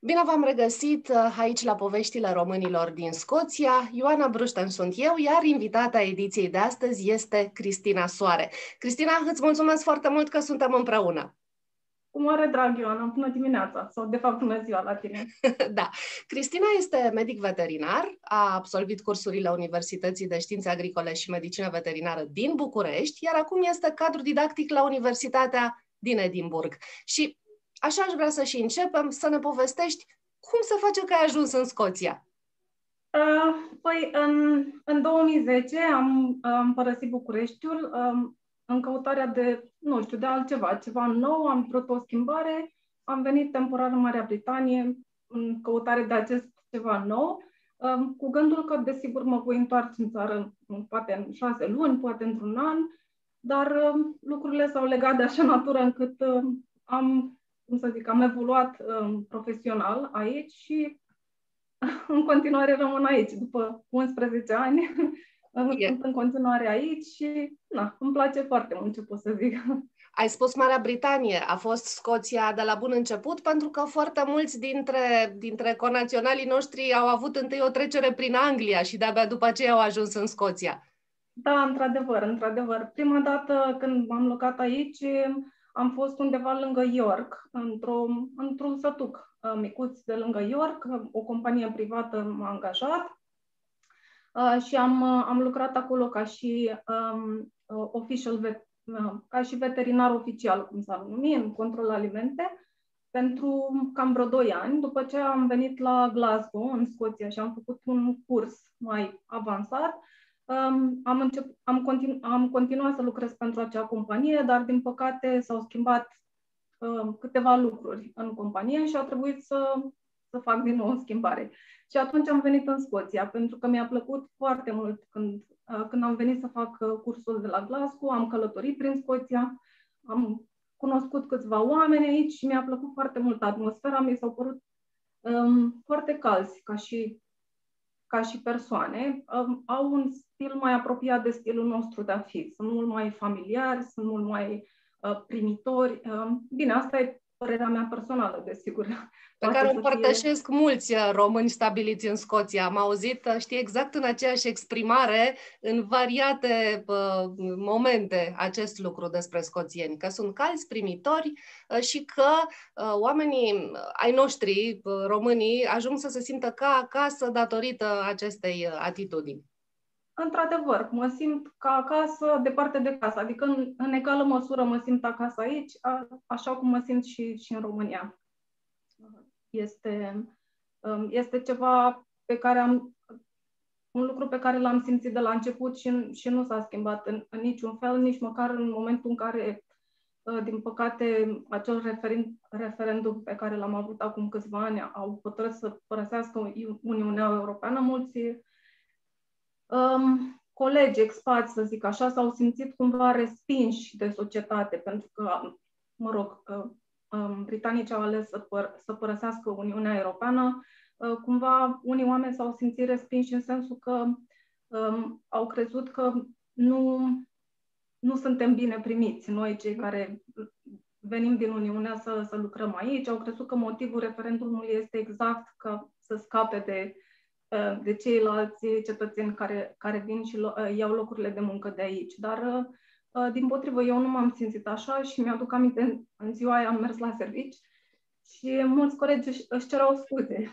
Bine v-am regăsit uh, aici la Poveștile Românilor din Scoția. Ioana Brușten sunt eu, iar invitata ediției de astăzi este Cristina Soare. Cristina, îți mulțumesc foarte mult că suntem împreună. Cu mare drag, Ioana, până dimineața, sau de fapt până ziua la tine. da. Cristina este medic veterinar, a absolvit cursurile Universității de Științe Agricole și Medicină Veterinară din București, iar acum este cadru didactic la Universitatea din Edimburg. Și așa aș vrea să și începem, să ne povestești cum se face că ai ajuns în Scoția. Uh, păi, în, în 2010 am, am părăsit Bucureștiul um, în căutarea de, nu știu, de altceva, ceva nou, am vrut o schimbare, am venit temporar în Marea Britanie în căutare de acest ceva nou, um, cu gândul că, desigur, mă voi întoarce în țară, poate în șase luni, poate într-un an, dar um, lucrurile s-au legat de așa natură încât um, am cum să zic, am evoluat um, profesional aici și în continuare rămân aici. După 11 ani yeah. sunt în continuare aici și na, îmi place foarte mult ce pot să zic. Ai spus Marea Britanie, a fost Scoția de la bun început, pentru că foarte mulți dintre, dintre conaționalii noștri au avut întâi o trecere prin Anglia și de-abia după aceea au ajuns în Scoția. Da, într-adevăr, într-adevăr. Prima dată când am locat aici, am fost undeva lângă York, într-o, într-un sătuc uh, micuț de lângă York, o companie privată m-a angajat uh, și am, uh, am lucrat acolo ca și um, official vet, ca și veterinar oficial, cum s-ar numi, în control alimente, pentru cam vreo 2 ani. După ce am venit la Glasgow, în Scoția, și am făcut un curs mai avansat, Um, am, încep, am, continu, am continuat să lucrez pentru acea companie, dar din păcate s-au schimbat um, câteva lucruri în companie și a trebuit să, să fac din nou o schimbare. Și atunci am venit în Scoția, pentru că mi-a plăcut foarte mult când, uh, când am venit să fac uh, cursul de la Glasgow, am călătorit prin Scoția, am cunoscut câțiva oameni aici și mi-a plăcut foarte mult atmosfera, mi s-au părut um, foarte calzi ca și ca și persoane, um, au un stil mai apropiat de stilul nostru de a fi. Sunt mult mai familiari, sunt mult mai uh, primitori. Uh, bine, asta e părerea mea personală, desigur. Pe care o împărtășesc fie... mulți uh, români stabiliți în Scoția. Am auzit, uh, știi, exact în aceeași exprimare, în variate uh, momente, acest lucru despre scoțieni, că sunt calzi, primitori uh, și că uh, oamenii uh, ai noștri, uh, românii, ajung să se simtă ca acasă datorită acestei atitudini. Într-adevăr, mă simt ca acasă, departe de casă, adică în, în egală măsură mă simt acasă aici, a, așa cum mă simt și, și în România. Este, um, este ceva pe care am, un lucru pe care l-am simțit de la început și, și nu s-a schimbat în, în niciun fel, nici măcar în momentul în care, uh, din păcate, acel referend, referendum pe care l-am avut acum câțiva ani au hotărât să părăsească Uniunea Europeană, mulți um, colegi, expați, să zic așa, s-au simțit cumva respinși de societate, pentru că, mă rog, că um, britanicii au ales să, păr- să părăsească Uniunea Europeană, uh, cumva unii oameni s-au simțit respinși în sensul că um, au crezut că nu, nu suntem bine primiți, noi cei care venim din Uniunea să, să lucrăm aici, au crezut că motivul referendumului este exact că să scape de Uh, de ceilalți cetățeni care, care vin și uh, iau locurile de muncă de aici. Dar, uh, din potrivă, eu nu m-am simțit așa și mi-aduc aminte, în ziua aia am mers la servici și mulți colegi își, își cerau scuze.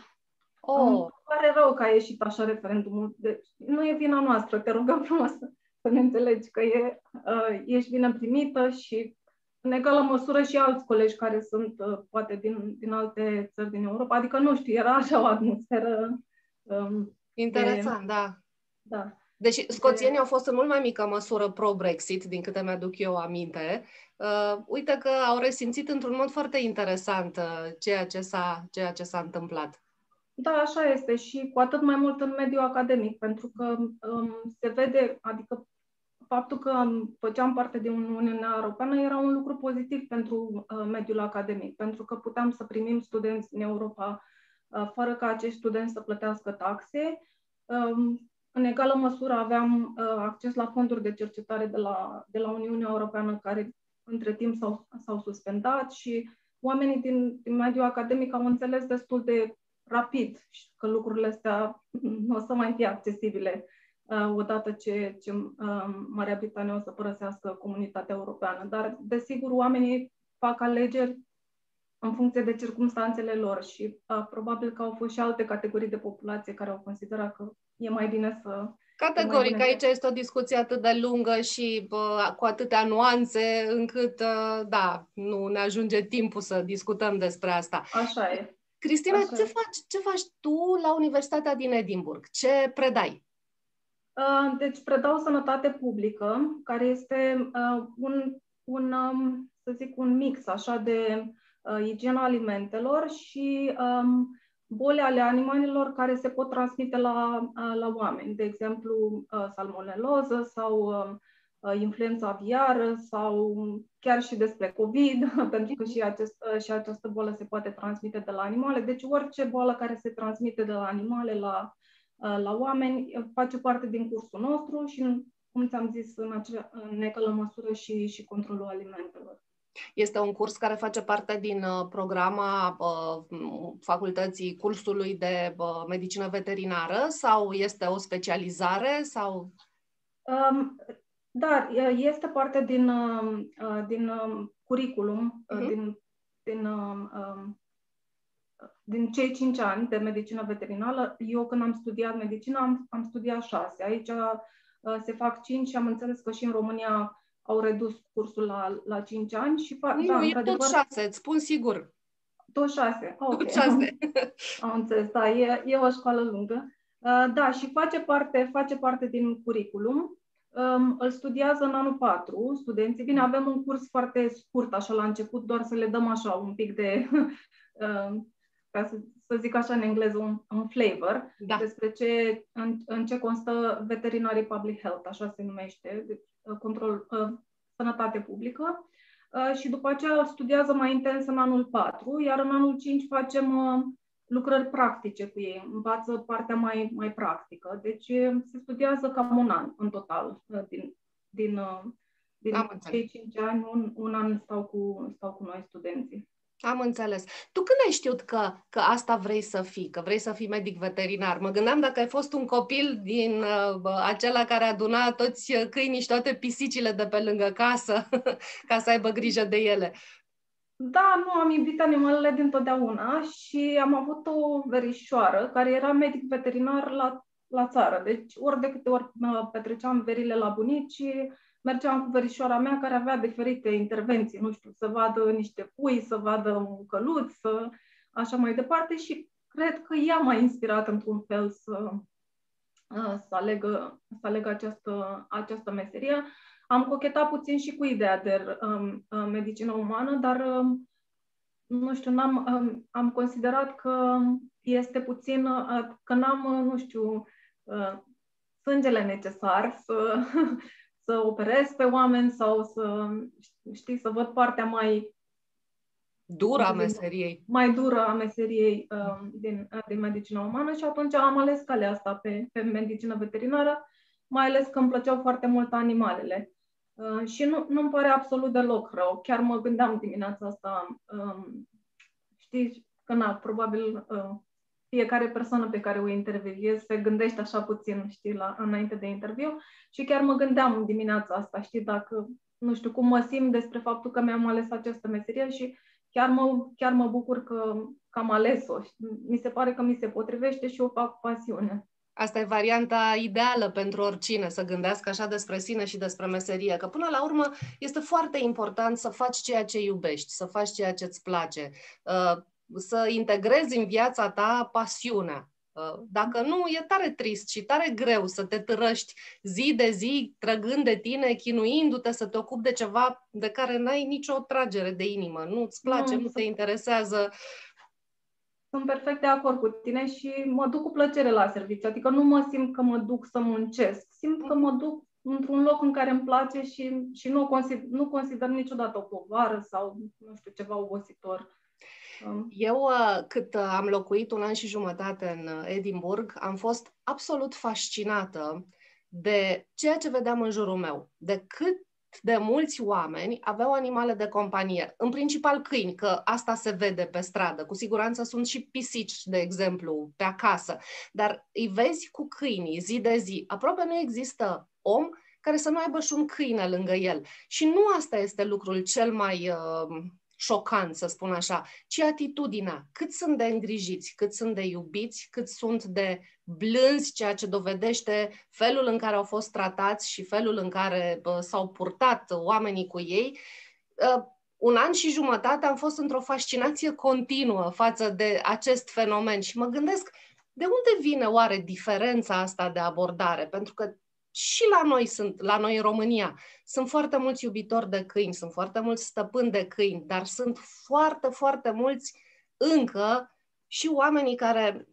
Oh. Îmi pare rău că a ieșit așa referendumul. Deci, nu e vina noastră, te rugăm frumos să, să ne înțelegi că e, uh, ești bine primită și în egală măsură și alți colegi care sunt uh, poate din, din alte țări din Europa. Adică, nu știu, era așa o atmosferă Um, Interesant, de, da. Da. Deci scoțienii de... au fost în mult mai mică măsură pro-Brexit, din câte mi-aduc eu aminte. Uh, uite că au resimțit într-un mod foarte interesant uh, ceea, ce s-a, ceea ce s-a întâmplat. Da, așa este și cu atât mai mult în mediul academic, pentru că um, se vede, adică faptul că făceam parte din Uniunea Europeană era un lucru pozitiv pentru uh, mediul academic, pentru că puteam să primim studenți în Europa Uh, fără ca acești studenți să plătească taxe. Um, în egală măsură aveam uh, acces la fonduri de cercetare de la, de la Uniunea Europeană care între timp s-au, s-au suspendat și oamenii din, din mediul academic au înțeles destul de rapid că lucrurile astea nu o să mai fie accesibile uh, odată ce, ce uh, Marea Britanie o să părăsească comunitatea europeană. Dar, desigur, oamenii fac alegeri în funcție de circumstanțele lor și uh, probabil că au fost și alte categorii de populație care au considerat că e mai bine să... Categoric, aici este o discuție atât de lungă și bă, cu atâtea nuanțe încât, uh, da, nu ne ajunge timpul să discutăm despre asta. Așa e. Cristina, Așa ce, e. faci, ce faci tu la Universitatea din Edinburgh? Ce predai? Uh, deci predau sănătate publică, care este uh, un, un um, să zic, un mix așa de uh, igiena alimentelor și um, boli ale animalelor care se pot transmite la, uh, la oameni, de exemplu uh, salmoneloză sau uh, influența aviară sau chiar și despre COVID, pentru că și, acest, uh, și această boală se poate transmite de la animale. Deci orice boală care se transmite de la animale la, uh, la oameni face parte din cursul nostru și, cum ți-am zis, în, acea, în egală măsură și, și controlul alimentelor. Este un curs care face parte din uh, programa uh, facultății cursului de uh, medicină veterinară sau este o specializare sau um, da, este parte din, um, din um, curriculum, uh-huh. din, din, um, din cei cinci ani de medicină veterinară. Eu când am studiat medicină am, am studiat șase. Aici se fac cinci și am înțeles că și în România au redus cursul la, la 5 ani și fac... Nu, da, e tot 6, îți spun sigur. Tot 6. Oh, okay. Tot 6. Am înțeles, da, e, e o școală lungă. Uh, da, și face parte, face parte din curriculum. Um, îl studiază în anul 4 studenții. Bine, avem un curs foarte scurt, așa, la început, doar să le dăm așa un pic de, uh, ca să, să zic așa în engleză, un, un flavor da. despre ce, în, în ce constă veterinarii public health, așa se numește. Deci, Uh, control, uh, sănătate publică uh, și după aceea studiază mai intens în anul 4, iar în anul 5 facem lucrări practice cu ei, învață partea mai, mai practică. Deci se studiază cam un an în total din, din, din cei 5 ani, un, un an stau cu, stau cu noi studenții. Am înțeles. Tu când ai știut că, că asta vrei să fii, că vrei să fii medic veterinar? Mă gândeam dacă ai fost un copil din uh, acela care aduna toți câinii și toate pisicile de pe lângă casă ca să aibă grijă de ele. Da, nu, am iubit animalele dintotdeauna și am avut o verișoară care era medic veterinar la, la țară. Deci ori de câte ori petreceam verile la bunici, mergeam cu verișoara mea care avea diferite intervenții, nu știu, să vadă niște pui, să vadă un căluț, să așa mai departe și cred că ea m-a inspirat într-un fel să, să alegă, să alegă această, această meserie. Am cochetat puțin și cu ideea de um, medicină umană, dar um, nu știu, n-am, um, am considerat că este puțin, uh, că n-am, nu știu, uh, sângele necesar să, să operez pe oameni sau să, știi, să văd partea mai dură a meseriei. Mai dură a meseriei uh, din, uh, din medicina umană și atunci am ales calea asta pe, pe medicină veterinară, mai ales că îmi plăceau foarte mult animalele. Uh, și nu, nu-mi pare absolut deloc rău. Chiar mă gândeam dimineața asta, um, știi, că na, probabil uh, fiecare persoană pe care o interviez se gândește așa puțin, știi, la, înainte de interviu și chiar mă gândeam dimineața asta, știi, dacă, nu știu, cum mă simt despre faptul că mi-am ales această meserie și chiar mă, chiar mă bucur că, că am ales-o. Mi se pare că mi se potrivește și o fac cu pasiune. Asta e varianta ideală pentru oricine, să gândească așa despre sine și despre meserie, că până la urmă este foarte important să faci ceea ce iubești, să faci ceea ce îți place. Uh, să integrezi în viața ta pasiunea. Uh, dacă nu, e tare trist și tare greu să te târăști zi de zi, trăgând de tine, chinuindu-te să te ocupi de ceva de care n-ai nicio tragere de inimă. Nu-ți place, nu, nu te interesează. Sunt perfect de acord cu tine și mă duc cu plăcere la serviciu. Adică nu mă simt că mă duc să muncesc. Simt că mă duc într-un loc în care îmi place și, și nu, consider, nu consider niciodată o povară sau, nu știu, ceva obositor. Eu, uh, cât uh, am locuit un an și jumătate în uh, Edinburgh, am fost absolut fascinată de ceea ce vedeam în jurul meu, de cât de mulți oameni aveau animale de companie, în principal câini, că asta se vede pe stradă. Cu siguranță sunt și pisici, de exemplu, pe acasă, dar îi vezi cu câinii zi de zi. Aproape nu există om care să nu aibă și un câine lângă el. Și nu asta este lucrul cel mai uh, șocant, să spun așa, ci atitudinea. Cât sunt de îngrijiți, cât sunt de iubiți, cât sunt de blânzi, ceea ce dovedește felul în care au fost tratați și felul în care uh, s-au purtat oamenii cu ei. Uh, un an și jumătate am fost într-o fascinație continuă față de acest fenomen și mă gândesc de unde vine oare diferența asta de abordare? Pentru că și la noi sunt, la noi în România, sunt foarte mulți iubitori de câini, sunt foarte mulți stăpâni de câini, dar sunt foarte, foarte mulți încă și oamenii care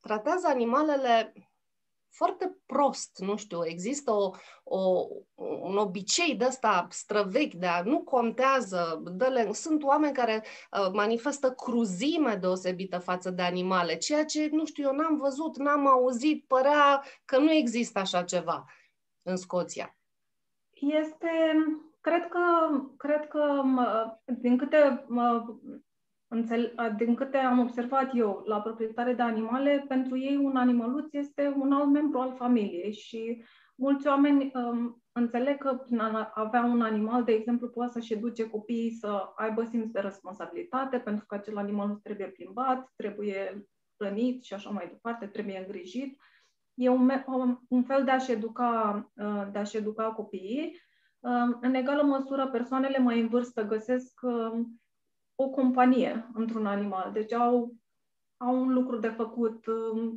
tratează animalele foarte prost, nu știu, există o, o, un obicei de ăsta străvechi, de a nu contează, dă sunt oameni care uh, manifestă cruzime deosebită față de animale, ceea ce, nu știu, eu n-am văzut, n-am auzit, părea că nu există așa ceva în Scoția? Este, cred că, cred că din câte, înțel, din câte am observat eu la proprietare de animale, pentru ei un animăluț este un alt membru al familiei și mulți oameni um, înțeleg că prin a avea un animal, de exemplu, poate să-și educe copiii să aibă simț de responsabilitate, pentru că acel animal trebuie plimbat, trebuie hrănit și așa mai departe, trebuie îngrijit e un, un fel de a-și educa, uh, de a-și educa copiii. Uh, în egală măsură, persoanele mai în vârstă găsesc uh, o companie într-un animal. Deci au, au un lucru de făcut,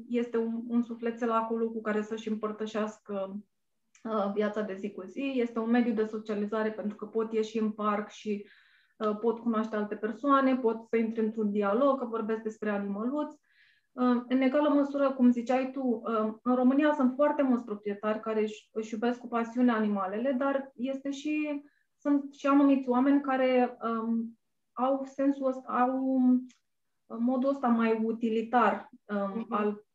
este un, un sufletel acolo cu care să-și împărtășească viața de zi cu zi. Este un mediu de socializare pentru că pot ieși în parc și pot cunoaște alte persoane, pot să intre într-un dialog, că vorbesc despre animăluți. În egală măsură, cum ziceai tu, în România sunt foarte mulți proprietari care își, își iubesc cu pasiune animalele, dar este și, sunt și anumiți oameni care um, au sensul ăsta, au modul ăsta mai utilitar um, uh-huh. al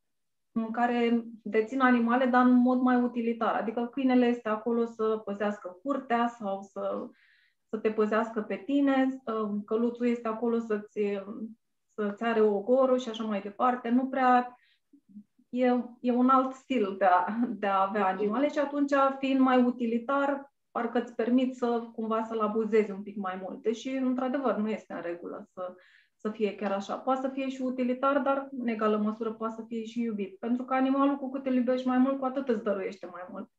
în care dețin animale, dar în mod mai utilitar. Adică câinele este acolo să păzească curtea sau să, să te păzească pe tine, căluțul este acolo să-ți să-ți are ogorul și așa mai departe. Nu prea e, e un alt stil de a, de a avea animale și atunci, fiind mai utilitar, parcă îți permit să cumva să-l abuzezi un pic mai mult. Deși, într-adevăr, nu este în regulă să, să fie chiar așa. Poate să fie și utilitar, dar în egală măsură poate să fie și iubit. Pentru că animalul, cu cât îl iubești mai mult, cu atât îți dăruiește mai mult.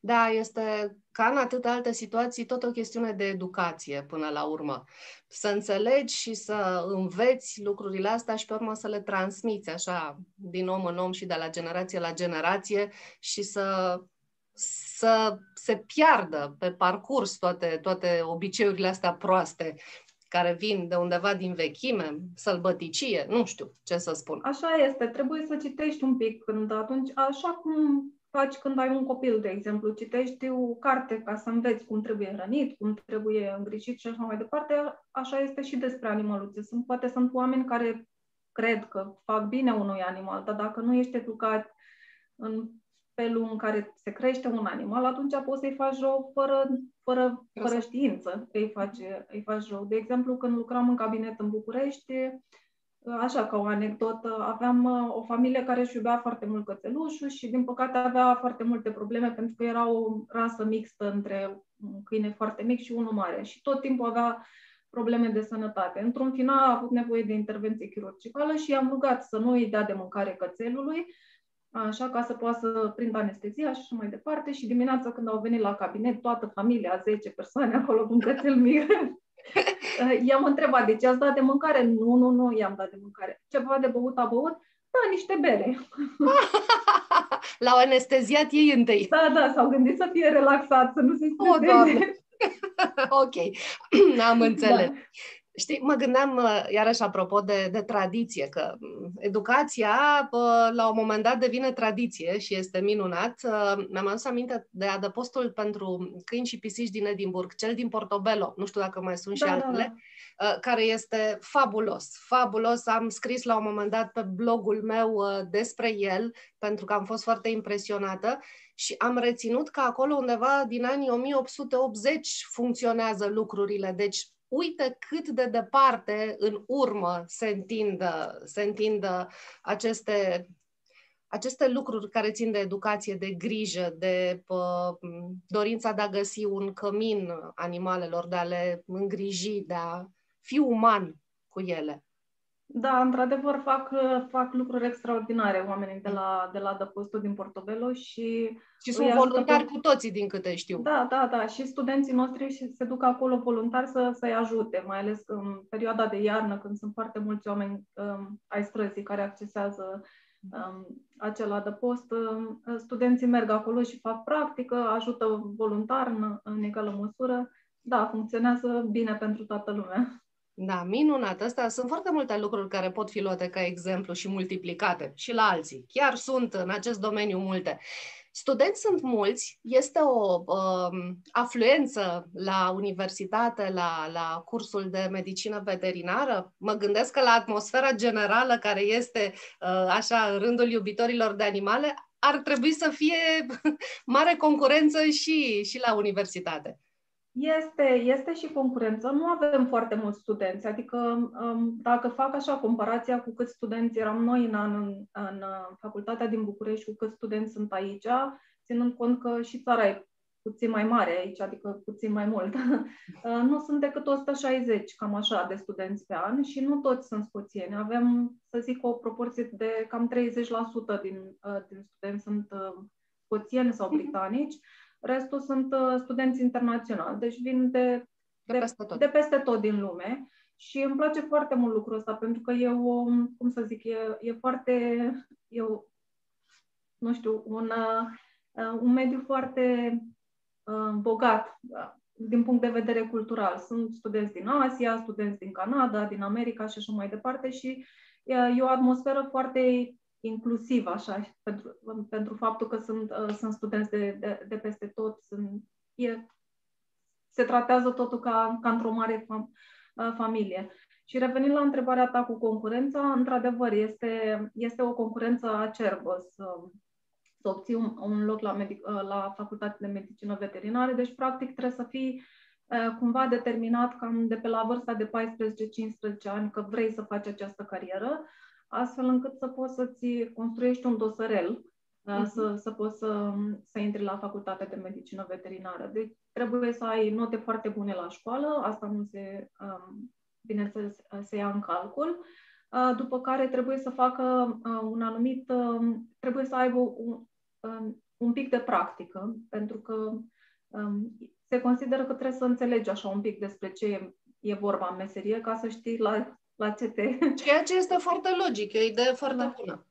Da, este ca în atâtea alte situații tot o chestiune de educație până la urmă. Să înțelegi și să înveți lucrurile astea și pe urmă să le transmiți așa din om în om și de la generație la generație și să, să se piardă pe parcurs toate, toate obiceiurile astea proaste care vin de undeva din vechime, sălbăticie, nu știu ce să spun. Așa este, trebuie să citești un pic când atunci, așa cum faci când ai un copil, de exemplu, citești o carte ca să înveți cum trebuie hrănit, cum trebuie îngrijit și așa mai departe, așa este și despre animăluțe. Sunt, poate sunt oameni care cred că fac bine unui animal, dar dacă nu ești educat în felul în care se crește un animal, atunci poți să-i faci rău fără, fără, fără știință că îi faci, îi faci rău. De exemplu, când lucram în cabinet în București, Așa, ca o anecdotă, aveam uh, o familie care își iubea foarte mult cățelușul și, din păcate, avea foarte multe probleme pentru că era o rasă mixtă între un câine foarte mic și unul mare și tot timpul avea probleme de sănătate. Într-un final a avut nevoie de intervenție chirurgicală și i-am rugat să nu îi dea de mâncare cățelului, așa ca să poată să prindă anestezia și așa mai departe. Și dimineața când au venit la cabinet, toată familia, 10 persoane acolo cu un cățel mic, I-am întrebat, deci ați dat de mâncare? Nu, nu, nu i-am dat de mâncare. Ceva de băut a băut? Da, niște bere. L-au anesteziat ei întâi. Da, da, s-au gândit să fie relaxat, să nu se streseze. Oh, ok, am înțeles. Da. Știi, mă gândeam, uh, iarăși apropo de, de tradiție, că mm, educația la un moment dat devine tradiție și este minunat. Uh, mi-am adus aminte de adăpostul pentru câini și pisici din Edinburgh, cel din Portobello, nu știu dacă mai sunt da, și altele, da, da. care este fabulos. Fabulos, am scris la un moment dat pe blogul meu uh, despre el, pentru că am fost foarte impresionată și am reținut că acolo undeva din anii 1880 funcționează lucrurile. Deci uite cât de departe în urmă se întindă, se întindă aceste, aceste lucruri care țin de educație, de grijă, de pă, dorința de a găsi un cămin animalelor, de a le îngriji, de a fi uman cu ele. Da, într-adevăr fac, fac lucruri extraordinare oamenii de la, de la Dăpostul din Portobello și... Și sunt voluntari pe... cu toții, din câte știu. Da, da, da. Și studenții noștri se duc acolo voluntari să, să-i ajute, mai ales în perioada de iarnă, când sunt foarte mulți oameni um, ai străzii care accesează um, acel adăpost. Um, studenții merg acolo și fac practică, ajută voluntar în, în egală măsură. Da, funcționează bine pentru toată lumea. Da, minunat. Asta sunt foarte multe lucruri care pot fi luate ca exemplu și multiplicate și la alții. Chiar sunt în acest domeniu multe. Studenți sunt mulți, este o um, afluență la universitate, la, la cursul de medicină veterinară. Mă gândesc că la atmosfera generală care este uh, așa în rândul iubitorilor de animale, ar trebui să fie mare concurență și, și la universitate. Este, este și concurență. Nu avem foarte mulți studenți, adică um, dacă fac așa comparația cu câți studenți eram noi în, an, în, în uh, facultatea din București, cu câți studenți sunt aici, ținând cont că și țara e puțin mai mare aici, adică puțin mai mult, uh, nu sunt decât 160, cam așa, de studenți pe an și nu toți sunt scoțieni. Avem, să zic, o proporție de cam 30% din, uh, din studenți sunt scoțieni sau mhm. britanici. Mm-hmm Restul sunt uh, studenți internaționali, deci vin de, de, peste tot. de peste tot din lume. Și îmi place foarte mult lucrul ăsta, pentru că e o, cum să zic, e, e foarte, e o, nu știu, un, uh, un mediu foarte uh, bogat uh, din punct de vedere cultural. Sunt studenți din Asia, studenți din Canada, din America și așa mai departe și e, e o atmosferă foarte inclusiv, așa, pentru, pentru faptul că sunt, uh, sunt studenți de, de, de peste tot, sunt, e, se tratează totul ca, ca într-o mare fam, uh, familie. Și revenind la întrebarea ta cu concurența, într-adevăr, este, este o concurență acerbă să, să obții un, un loc la, medic, uh, la facultatea de medicină veterinară, deci, practic, trebuie să fii uh, cumva determinat cam de pe la vârsta de 14-15 ani că vrei să faci această carieră astfel încât să poți să-ți construiești un dosărel, uh-huh. să, să poți să, să intri la facultatea de medicină veterinară. Deci trebuie să ai note foarte bune la școală, asta nu se, um, bineînțeles, se ia în calcul, uh, după care trebuie să facă uh, un anumit, um, trebuie să aibă un, um, un pic de practică, pentru că se consideră că trebuie să înțelegi așa un pic despre ce e vorba în meserie, ca să știi la la ce te... Ceea ce este foarte logic, e o idee foarte la, bună.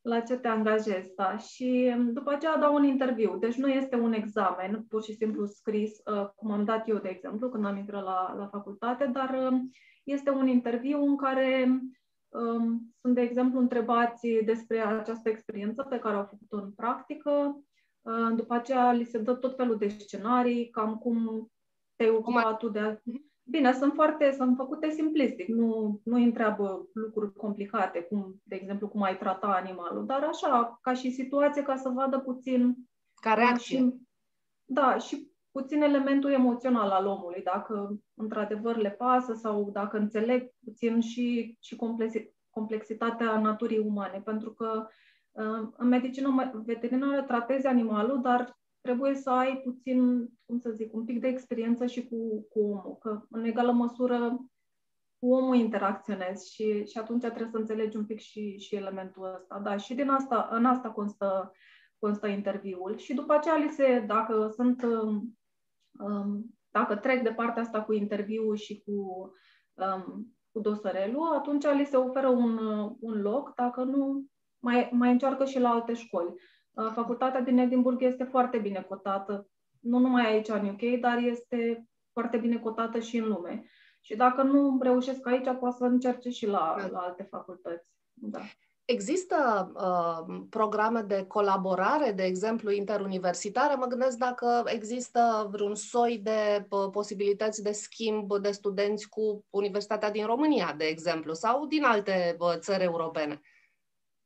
La ce te angajezi, da. Și um, după aceea dau un interviu. Deci nu este un examen, pur și simplu scris, uh, cum am dat eu, de exemplu, când am intrat la, la facultate, dar um, este un interviu în care um, sunt, de exemplu, întrebați despre această experiență pe care au făcut-o în practică. Uh, după aceea li se dă tot felul de scenarii, cam cum te-ai ocupat tu de... Mhm. Bine, sunt foarte, sunt făcute simplistic, nu, nu întreabă lucruri complicate, cum, de exemplu, cum ai trata animalul, dar așa, ca și situație, ca să vadă puțin... Ca reacție. Și, da, și puțin elementul emoțional al omului, dacă într-adevăr le pasă sau dacă înțeleg puțin și, și complexitatea naturii umane, pentru că uh, în medicină veterinară tratezi animalul, dar trebuie să ai puțin, cum să zic, un pic de experiență și cu, cu omul, că în egală măsură cu omul interacționezi și, și atunci trebuie să înțelegi un pic și, și elementul ăsta. Da, și din asta, în asta constă, constă interviul. Și după aceea li se, dacă sunt, um, um dacă trec de partea asta cu interviul și cu, um, cu dosărelul, atunci li se oferă un, un loc, dacă nu, mai, mai încearcă și la alte școli. Uh, facultatea din Edinburgh este foarte bine cotată, nu numai aici în UK, dar este foarte bine cotată și în lume. Și dacă nu reușesc aici, poate să încerce și la, da. la alte facultăți. Da. Există uh, programe de colaborare, de exemplu, interuniversitare? Mă gândesc dacă există vreun soi de uh, posibilități de schimb de studenți cu Universitatea din România, de exemplu, sau din alte uh, țări europene.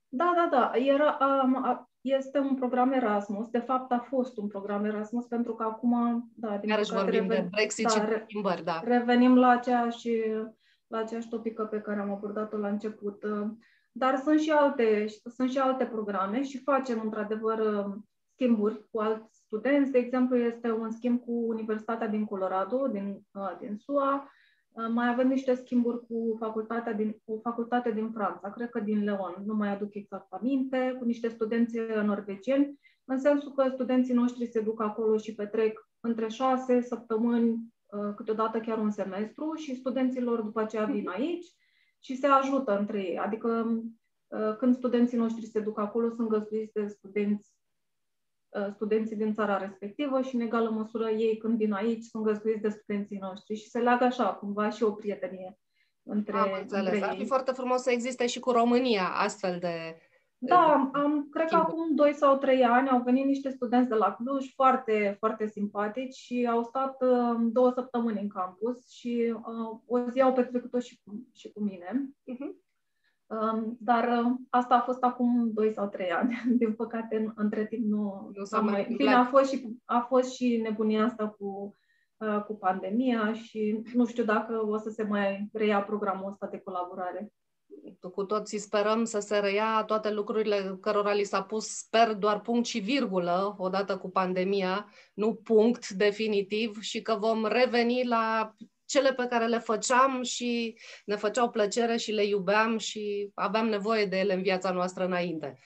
Da, da, da. Era, um, este un program Erasmus. De fapt, a fost un program Erasmus, pentru că acum, da, din Iarăși vorbim reven... de Brexit da, și de schimbări, da. Revenim la aceeași, la aceeași topică pe care am abordat-o la început. Dar sunt și alte, sunt și alte programe și facem, într-adevăr, schimburi cu alți studenți. De exemplu, este un schimb cu Universitatea din Colorado, din, din SUA, mai avem niște schimburi cu facultatea din, cu facultate din Franța, cred că din Leon, nu mai aduc exact aminte, cu niște studenți norvegieni, în sensul că studenții noștri se duc acolo și petrec între șase săptămâni, uh, câteodată chiar un semestru, și studenților după aceea vin aici și se ajută între ei. Adică uh, când studenții noștri se duc acolo, sunt găzduiți de studenți Uh, studenții din țara respectivă și, în egală măsură, ei când vin aici sunt găzduiți de studenții noștri și se leagă așa, cumva, și o prietenie între, Am înțeles. Între Ar fi foarte frumos să existe și cu România astfel de da, am, cred că acum 2 sau 3 ani au venit niște studenți de la Cluj foarte, foarte simpatici și au stat uh, două săptămâni în campus și uh, o zi au petrecut-o și cu, și cu mine. Uh-huh. Dar asta a fost acum 2 sau 3 ani. Din păcate, între timp nu, nu s-a mai... Bine, a fost, și, a fost și nebunia asta cu, uh, cu pandemia și nu știu dacă o să se mai reia programul ăsta de colaborare. Cu toții sperăm să se reia toate lucrurile cărora li s-a pus, sper, doar punct și virgulă odată cu pandemia, nu punct definitiv și că vom reveni la cele pe care le făceam și ne făceau plăcere și le iubeam și aveam nevoie de ele în viața noastră înainte.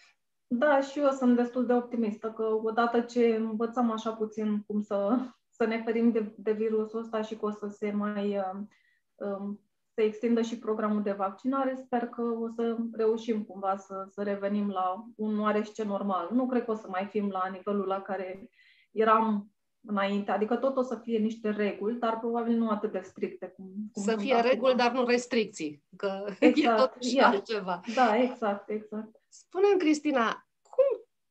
Da, și eu sunt destul de optimistă că odată ce învățăm așa puțin cum să, să ne ferim de, de virusul ăsta și că o să se mai um, um se extindă și programul de vaccinare, sper că o să reușim cumva să, să revenim la un oarește normal. Nu cred că o să mai fim la nivelul la care eram înainte, adică tot o să fie niște reguli, dar probabil nu atât de stricte. Cum, cum să fie acum. reguli, dar nu restricții, că exact. e tot și altceva. Da, exact, exact. Spune-mi, Cristina,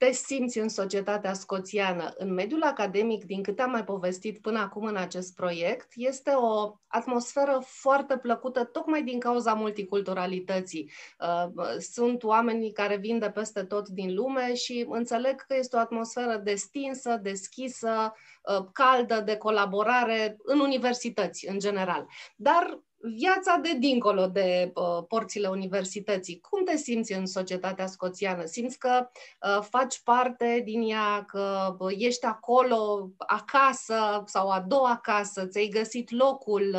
te simți în societatea scoțiană, în mediul academic, din câte am mai povestit până acum în acest proiect, este o atmosferă foarte plăcută, tocmai din cauza multiculturalității. Uh, sunt oamenii care vin de peste tot din lume și înțeleg că este o atmosferă destinsă, deschisă, uh, caldă, de colaborare în universități, în general. Dar viața de dincolo de uh, porțile universității. Cum te simți în societatea scoțiană? Simți că uh, faci parte din ea, că uh, ești acolo acasă sau a doua casă, ți-ai găsit locul,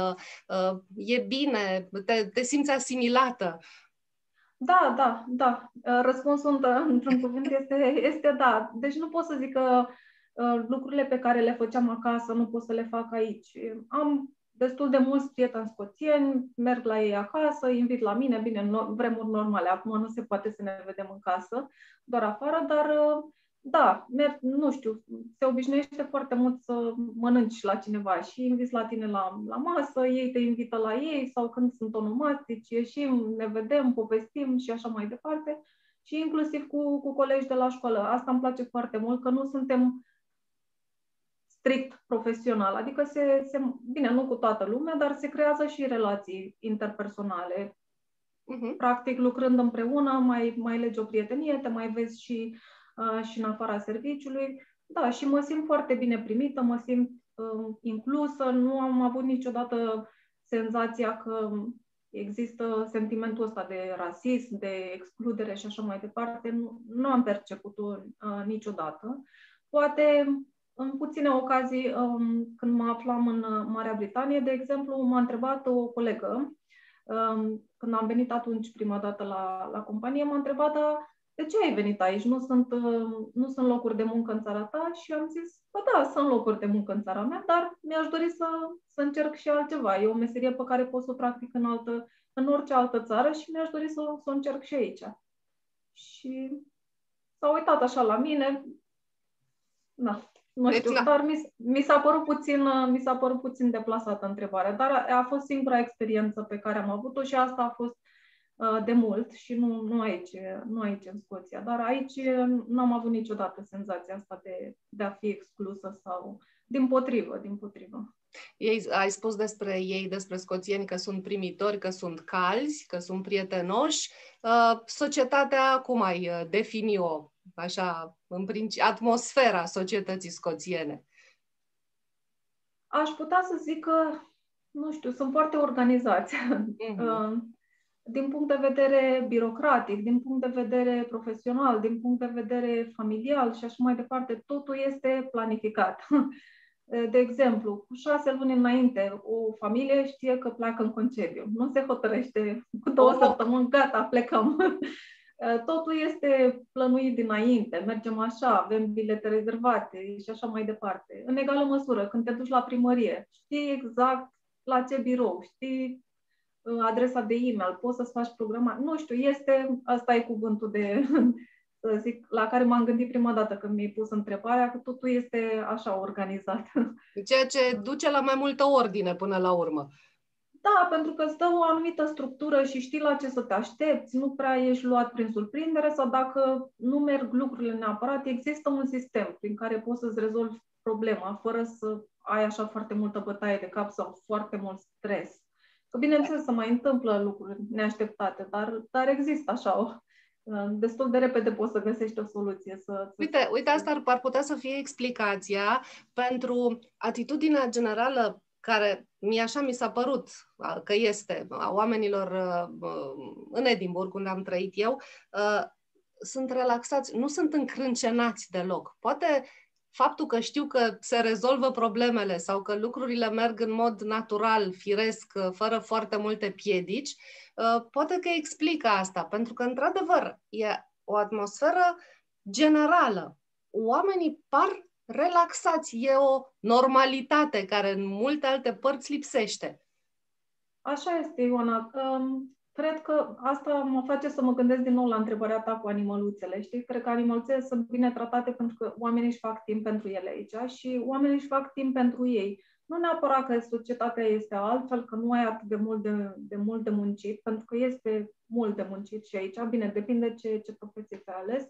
uh, e bine, te, te simți asimilată? Da, da, da. Uh, răspunsul într-un cuvânt este, este da. Deci nu pot să zic că uh, lucrurile pe care le făceam acasă nu pot să le fac aici. Am destul de mulți prieteni scoțieni, merg la ei acasă, invit la mine, bine, în vremuri normale, acum nu se poate să ne vedem în casă, doar afară, dar da, merg, nu știu, se obișnuiește foarte mult să mănânci la cineva și inviți la tine la, la masă, ei te invită la ei sau când sunt onomastici, ieșim, ne vedem, povestim și așa mai departe și inclusiv cu, cu colegi de la școală. Asta îmi place foarte mult, că nu suntem strict profesional. Adică se, se, bine, nu cu toată lumea, dar se creează și relații interpersonale. Uh-huh. Practic, lucrând împreună, mai, mai legi o prietenie, te mai vezi și, uh, și în afara serviciului. Da, și mă simt foarte bine primită, mă simt uh, inclusă, nu am avut niciodată senzația că există sentimentul ăsta de rasism, de excludere și așa mai departe. Nu, nu am perceput-o uh, niciodată. Poate în puține ocazii, um, când mă aflam în uh, Marea Britanie, de exemplu, m-a întrebat o colegă, um, când am venit atunci prima dată la, la companie, m-a întrebat, dar de ce ai venit aici? Nu sunt, uh, nu sunt locuri de muncă în țara ta? Și am zis, bă da, sunt locuri de muncă în țara mea, dar mi-aș dori să, să încerc și altceva. E o meserie pe care pot să o practic în, altă, în orice altă țară și mi-aș dori să, să o încerc și aici. Și s-a uitat așa la mine, na, Nu deci, știu, la... dar mi, mi, s-a părut puțin, mi s-a părut puțin deplasată întrebarea, dar a, a fost singura experiență pe care am avut-o și asta a fost uh, de mult și nu, nu, aici, nu aici în Scoția. Dar aici nu am avut niciodată senzația asta de, de a fi exclusă sau din potrivă, din potrivă. Ei, ai spus despre ei, despre scoțieni, că sunt primitori, că sunt calzi, că sunt prietenoși. Uh, societatea, cum ai uh, defini-o, așa, în principi, atmosfera societății scoțiene? Aș putea să zic că, nu știu, sunt foarte organizați. Uh-huh. Din punct de vedere birocratic, din punct de vedere profesional, din punct de vedere familial și așa mai departe, totul este planificat. De exemplu, cu șase luni înainte, o familie știe că pleacă în concediu. Nu se hotărăște cu două oh. săptămâni, gata, plecăm. Totul este plănuit dinainte, mergem așa, avem bilete rezervate și așa mai departe. În egală măsură, când te duci la primărie, știi exact la ce birou, știi adresa de e-mail, poți să-ți faci programa. Nu știu, este, asta e cuvântul de să zic, la care m-am gândit prima dată când mi-ai pus întrebarea, că totul este așa organizat. Ceea ce duce la mai multă ordine până la urmă. Da, pentru că stă o anumită structură și știi la ce să te aștepți, nu prea ești luat prin surprindere sau dacă nu merg lucrurile neapărat, există un sistem prin care poți să-ți rezolvi problema fără să ai așa foarte multă bătaie de cap sau foarte mult stres. Că bineînțeles să mai întâmplă lucruri neașteptate, dar, dar există așa o, destul de repede poți să găsești o soluție. Să, uite, uite, asta ar, ar putea să fie explicația pentru atitudinea generală care mi așa mi s-a părut că este a oamenilor în Edimburg, unde am trăit eu, sunt relaxați, nu sunt încrâncenați deloc. Poate faptul că știu că se rezolvă problemele sau că lucrurile merg în mod natural, firesc, fără foarte multe piedici, uh, poate că explică asta, pentru că, într-adevăr, e o atmosferă generală. Oamenii par relaxați, e o normalitate care în multe alte părți lipsește. Așa este, Ioana. Um, Cred că asta mă face să mă gândesc din nou la întrebarea ta cu animăluțele. Știi? Cred că animăluțele sunt bine tratate pentru că oamenii își fac timp pentru ele aici și oamenii își fac timp pentru ei. Nu neapărat că societatea este altfel, că nu ai atât de mult de, de mult de muncit, pentru că este mult de muncit și aici. Bine, depinde ce, ce profesie te ales,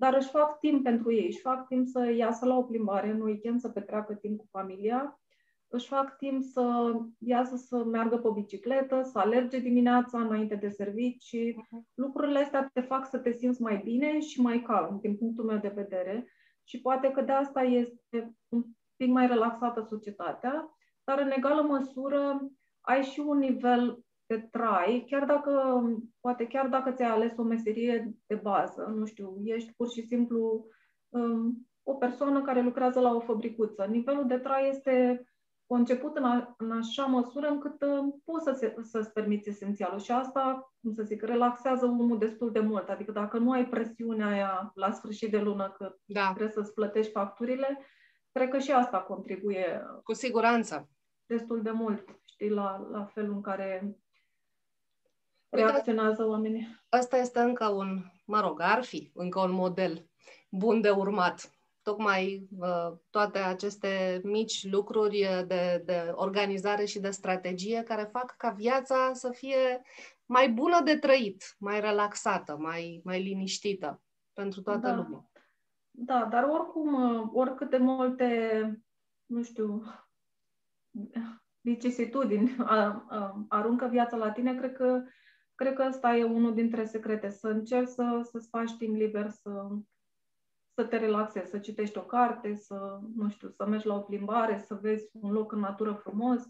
dar își fac timp pentru ei, își fac timp să iasă la o plimbare în weekend, să petreacă timp cu familia, își fac timp să iasă să meargă pe bicicletă, să alerge dimineața înainte de servicii. Uh-huh. Lucrurile astea te fac să te simți mai bine și mai calm, din punctul meu de vedere. Și poate că de asta este un pic mai relaxată societatea, dar în egală măsură ai și un nivel de trai, chiar dacă, poate chiar dacă ți-ai ales o meserie de bază, nu știu, ești pur și simplu um, o persoană care lucrează la o fabricuță. Nivelul de trai este conceput în, a, în așa măsură încât uh, poți să se, să-ți permiți esențialul. Și asta, cum să zic, relaxează omul destul de mult. Adică dacă nu ai presiunea aia la sfârșit de lună că da. trebuie să-ți plătești facturile, cred că și asta contribuie. Cu siguranță. Destul de mult, știi, la, la felul în care reacționează oamenii. Asta este încă un, mă rog, ar fi încă un model bun de urmat tocmai uh, toate aceste mici lucruri de, de organizare și de strategie care fac ca viața să fie mai bună de trăit, mai relaxată, mai, mai liniștită pentru toată da. lumea. Da, dar oricum, uh, oricât de multe, nu știu, vicisitudini aruncă viața la tine, cred că, cred că ăsta e unul dintre secrete, să încerci să, să-ți faci timp liber, să să te relaxezi, să citești o carte, să, nu știu, să mergi la o plimbare, să vezi un loc în natură frumos.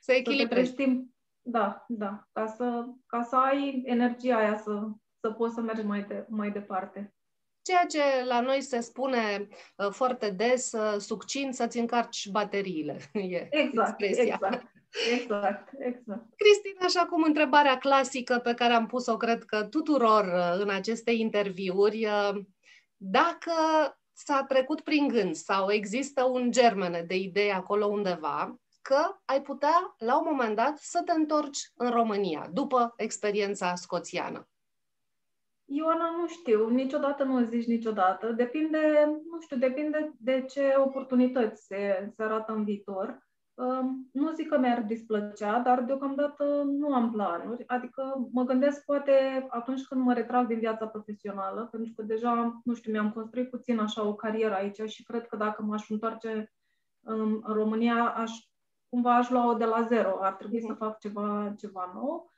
Să echilibrezi. timp. Da, da, ca să, ca să ai energia aia să, să poți să mergi mai, de, mai departe. Ceea ce la noi se spune uh, foarte des, uh, succint, să-ți încarci bateriile. E exact, expresia. exact. Exact, exact. Cristina, așa cum întrebarea clasică pe care am pus-o, cred că tuturor uh, în aceste interviuri, uh, dacă s-a trecut prin gând sau există un germene de idee acolo undeva, că ai putea, la un moment dat, să te întorci în România, după experiența scoțiană. Ioana, nu știu, niciodată nu zici niciodată. Depinde, nu știu, depinde de ce oportunități se, se arată în viitor. Um, nu zic că mi-ar displăcea, dar deocamdată nu am planuri. Adică mă gândesc poate atunci când mă retrag din viața profesională, pentru că deja, nu știu, mi-am construit puțin așa o carieră aici și cred că dacă m-aș întoarce în, în România, aș, cumva aș lua-o de la zero. Ar trebui să fac ceva, ceva nou.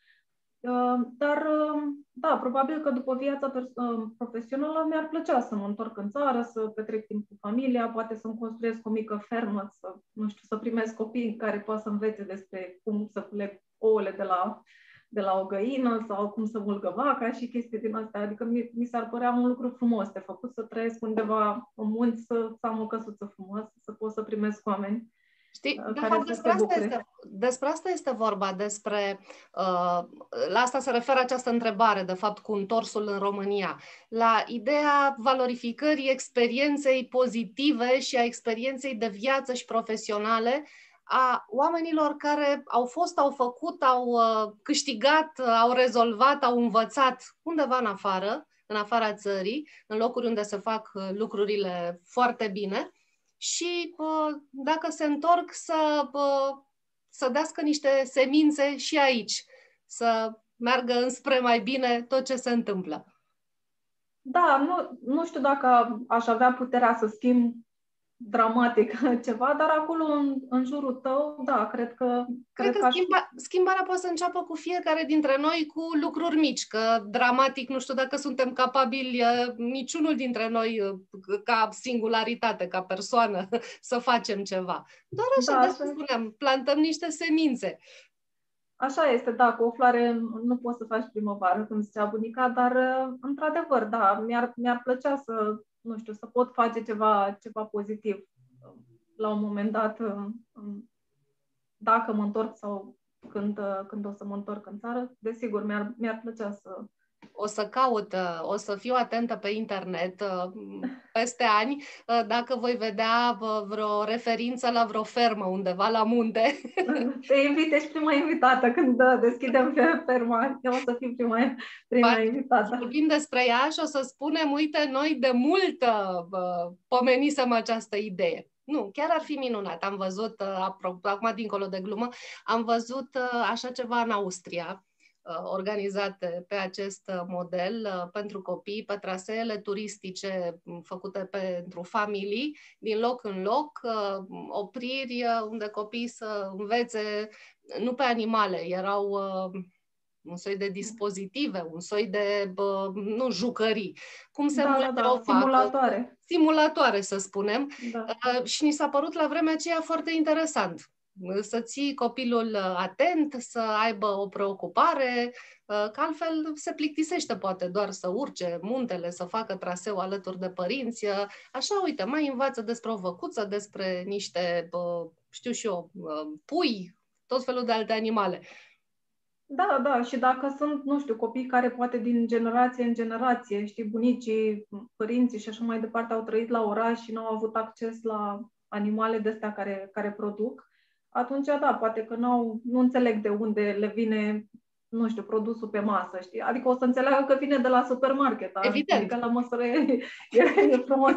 Uh, dar, uh, da, probabil că după viața uh, profesională mi-ar plăcea să mă întorc în țară, să petrec timp cu familia, poate să-mi construiesc o mică fermă, să, nu știu, să primesc copii care pot să învețe despre cum să culeg ouăle de la, de la o găină sau cum să mulgă vaca și chestii din astea. Adică mi, mi s-ar părea un lucru frumos de făcut, să trăiesc undeva în munți, să, să am o căsuță frumoasă, să pot să primesc oameni Știi, de fapt, despre asta, este, despre asta este vorba, despre, uh, la asta se referă această întrebare, de fapt, cu întorsul în România, la ideea valorificării experienței pozitive și a experienței de viață și profesionale a oamenilor care au fost, au făcut, au uh, câștigat, uh, au rezolvat, au învățat undeva în afară, în afara țării, în locuri unde se fac uh, lucrurile foarte bine și dacă se întorc să, să dească niște semințe și aici, să meargă înspre mai bine tot ce se întâmplă. Da, nu, nu știu dacă aș avea puterea să schimb dramatic ceva, dar acolo în, în jurul tău, da, cred că... Cred, cred că, că schimba, aș... schimbarea poate să înceapă cu fiecare dintre noi cu lucruri mici, că dramatic nu știu dacă suntem capabili uh, niciunul dintre noi uh, ca singularitate, ca persoană, să facem ceva. Doar așa, da, de spuneam, plantăm niște semințe. Așa este, da, cu o floare nu poți să faci primăvară, cum zicea bunica, dar uh, într-adevăr, da, mi-ar, mi-ar plăcea să nu știu, să pot face ceva, ceva pozitiv la un moment dat, dacă mă întorc sau când, când o să mă întorc în țară, desigur, mi-ar, mi-ar plăcea să, o să caut, o să fiu atentă pe internet uh, peste ani, uh, dacă voi vedea uh, vreo referință la vreo fermă undeva la munte. Te invit, ești prima invitată când deschidem ferma. Eu o să fiu prima, prima ba, invitată. Vorbim despre ea și o să spunem, uite, noi de mult pomenisem această idee. Nu, chiar ar fi minunat. Am văzut, acum dincolo de glumă, am văzut așa ceva în Austria, Uh, organizate pe acest uh, model uh, pentru copii, pe traseele turistice făcute pentru familii, din loc în loc, opriri unde copiii să învețe nu pe animale, erau un soi de dispozitive, un soi de, nu, jucării. Cum se da, da, da. simulatoare. Simulatoare, să spunem. Da. Și ni s-a părut la vremea aceea foarte interesant să ții copilul uh, atent, să aibă o preocupare, uh, că altfel se plictisește poate doar să urce muntele, să facă traseu alături de părinți. Uh, așa, uite, mai învață despre o văcuță, despre niște, știu și eu, pui, tot felul de alte animale. Da, da, și dacă sunt, nu știu, copii care poate din generație în generație, știi, bunicii, părinții și așa mai departe au trăit la oraș și nu au avut acces la animale de astea care, care produc, atunci, da, poate că nu, nu înțeleg de unde le vine, nu știu, produsul pe masă, știi? Adică o să înțeleagă că vine de la supermarket. Evident. Adică la măsură e, e, e frumos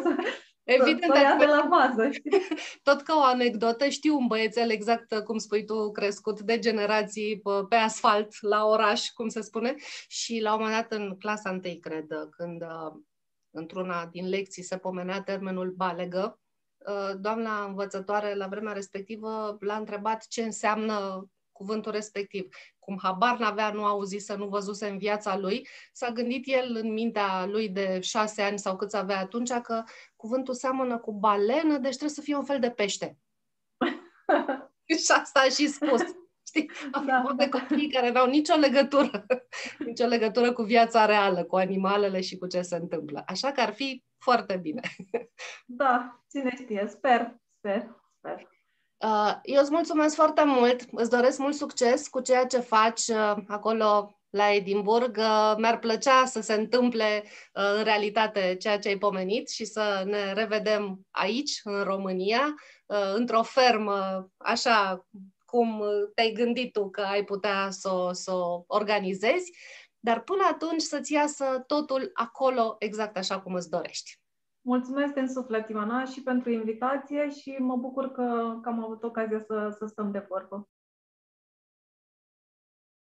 Evident, să, să de la bază, știi? Tot ca o anecdotă, știu un băiețel exact cum spui tu, crescut de generații pe asfalt, la oraș, cum se spune, și la un moment dat în clasa întâi, cred, când uh, într-una din lecții se pomenea termenul balegă, Uh, doamna învățătoare la vremea respectivă l-a întrebat ce înseamnă cuvântul respectiv. Cum habar n-avea, nu auzise, nu văzuse în viața lui, s-a gândit el în mintea lui de șase ani sau câți avea atunci că cuvântul seamănă cu balenă, deci trebuie să fie un fel de pește. și asta a și spus. Știi? Da, de copii care nu au nicio legătură, nicio legătură cu viața reală, cu animalele și cu ce se întâmplă. Așa că ar fi foarte bine. Da, cine știe, sper, sper, sper. Uh, eu îți mulțumesc foarte mult, îți doresc mult succes cu ceea ce faci uh, acolo la Edimburg. Uh, mi-ar plăcea să se întâmple în realitate ceea ce ai pomenit și să ne revedem aici, în România, într-o fermă așa cum te-ai gândit tu că ai putea să, să o organizezi. dar până atunci să-ți iasă totul acolo exact așa cum îți dorești. Mulțumesc din suflet, Ivana, și pentru invitație și mă bucur că, că am avut ocazia să, să stăm de vorbă.